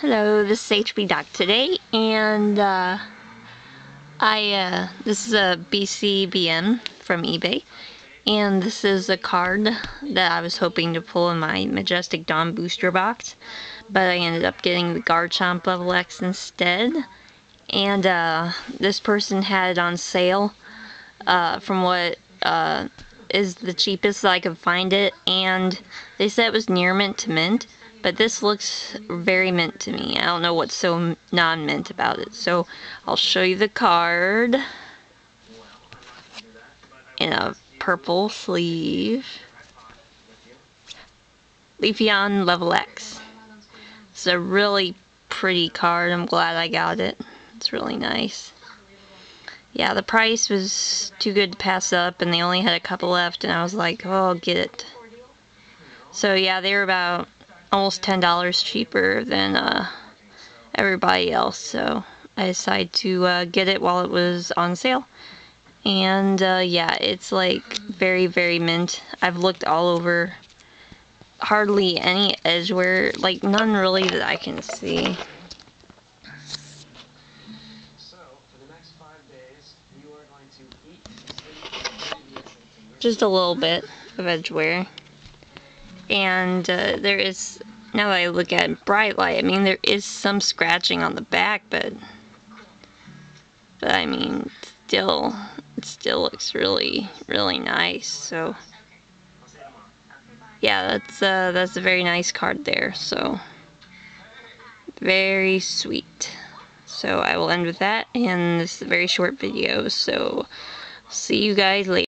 Hello, this is HB Doc today, and uh, I uh, this is a BCBM from eBay, and this is a card that I was hoping to pull in my Majestic Dawn booster box, but I ended up getting the Garchomp Level X instead, and uh, this person had it on sale uh, from what uh, is the cheapest I could find it, and they said it was near mint to mint. But this looks very mint to me. I don't know what's so non-mint about it. So I'll show you the card in a purple sleeve. Leafeon Level X. It's a really pretty card. I'm glad I got it. It's really nice. Yeah, the price was too good to pass up, and they only had a couple left, and I was like, oh, I'll get it. So yeah, they were about almost $10 cheaper than uh, everybody else. So I decided to uh, get it while it was on sale. And uh, yeah, it's like very, very mint. I've looked all over. Hardly any edgeware, like none really that I can see. Just a little bit of edgeware and uh, there is now that I look at bright light I mean there is some scratching on the back but but I mean still it still looks really really nice so. Yeah that's uh, that's a very nice card there so. Very sweet so I will end with that and this is a very short video. So see you guys later